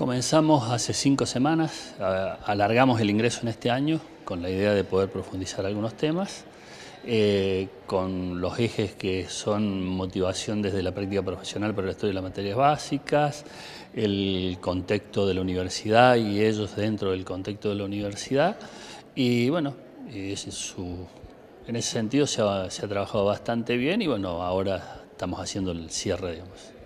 Comenzamos hace cinco semanas, alargamos el ingreso en este año con la idea de poder profundizar algunos temas, eh, con los ejes que son motivación desde la práctica profesional para el estudio de las materias básicas, el contexto de la universidad y ellos dentro del contexto de la universidad. Y bueno, en ese sentido se ha, se ha trabajado bastante bien y bueno, ahora estamos haciendo el cierre, digamos.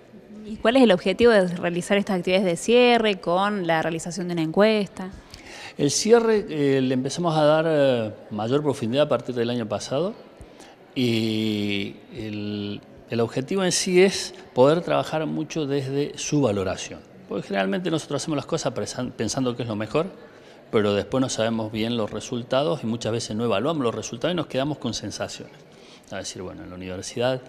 ¿Y cuál es el objetivo de realizar estas actividades de cierre con la realización de una encuesta? El cierre eh, le empezamos a dar eh, mayor profundidad a partir del año pasado y el, el, objetivo en sí es poder trabajar mucho desde su valoración. Porque generalmente nosotros hacemos las cosas pensando que es lo mejor, pero después no sabemos bien los resultados y muchas veces no evaluamos los resultados y nos quedamos con sensaciones. Es decir, bueno, en la universidad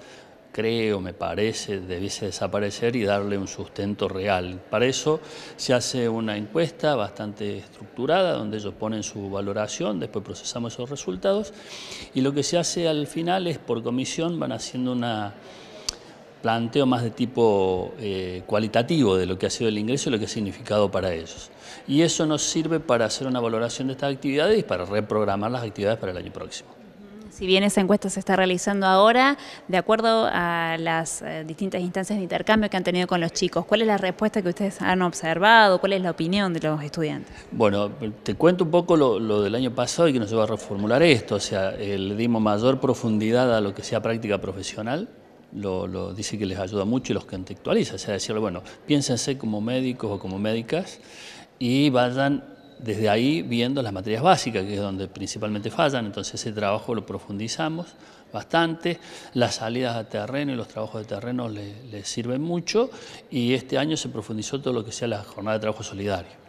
creo, me parece, debiese desaparecer y darle un sustento real. Para eso se hace una encuesta bastante estructurada donde ellos ponen su valoración, después procesamos esos resultados y lo que se hace al final es por comisión van haciendo una planteo más de tipo eh, cualitativo de lo que ha sido el ingreso y lo que ha significado para ellos. Y eso nos sirve para hacer una valoración de estas actividades y para reprogramar las actividades para el año próximo. Si bien esa encuesta se está realizando ahora, de acuerdo a las eh, distintas instancias de intercambio que han tenido con los chicos, ¿cuál es la respuesta que ustedes han observado? ¿Cuál es la opinión de los estudiantes? Bueno, te cuento un poco lo, del año pasado y que nos va a reformular esto. O sea, eh, le dimos mayor profundidad a lo que sea práctica profesional. Lo, dice que les ayuda mucho y los contextualiza. O sea, decirle, bueno, piénsense como médicos o como médicas y vayan desde ahí viendo las materias básicas, que es donde principalmente fallan, entonces ese trabajo lo profundizamos bastante, las salidas a terreno y los trabajos de terreno les, les sirven mucho y este año se profundizó todo lo que sea la jornada de trabajo solidario.